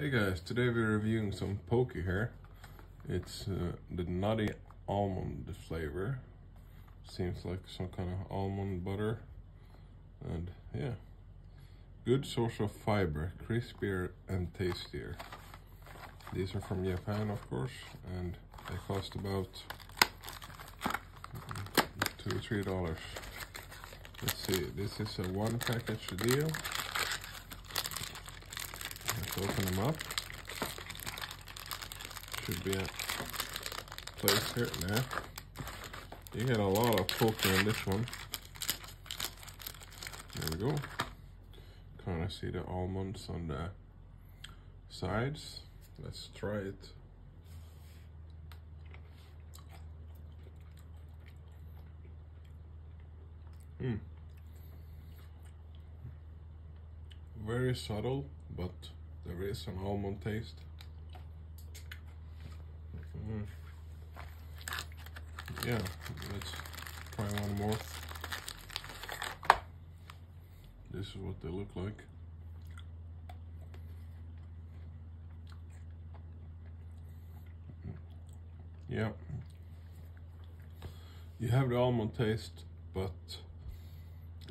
Hey guys, today we're reviewing some Pocky here. It's uh, the nutty almond flavor. Seems like some kind of almond butter. And yeah, good source of fiber, crispier and tastier. These are from Japan, of course, and they cost about two or three dollars. Let's see, this is a one package deal. Open them up. Should be a place here and there. You get a lot of Pocky in this one. There we go. Kind of see the almonds on the sides. Let's try it. Hmm. Very subtle, but there is an almond taste. Mm. Yeah, let's try one more. This is what they look like. Yeah. You have the almond taste, but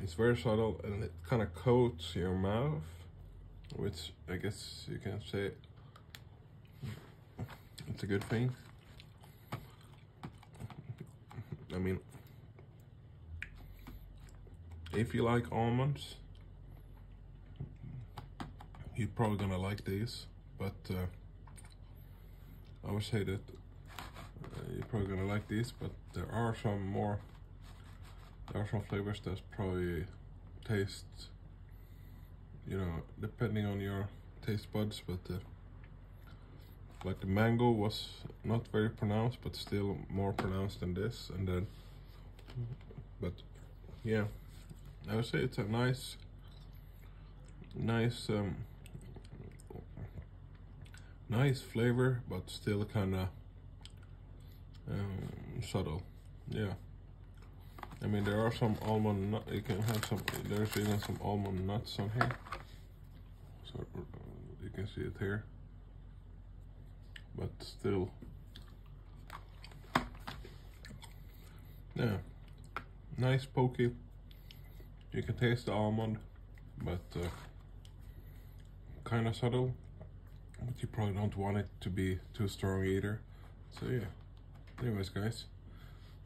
it's very subtle and it kind of coats your mouth which I guess you can say it's a good thing. I mean, if you like almonds, you're probably gonna like these, but uh, I would say that uh, you're probably gonna like these, but there are some more, there are some flavors that probably taste you know, depending on your taste buds, but uh, like the mango was not very pronounced, but still more pronounced than this. And then, but yeah, I would say it's a nice, nice, um, nice flavor, but still kind of um, subtle. Yeah. I mean, there are some almond nut. You can have some. There's even some almond nuts on here. So you can see it here. But still, yeah, nice Pocky. You can taste the almond, but uh, kind of subtle. But you probably don't want it to be too strong either. So yeah. Anyways, guys.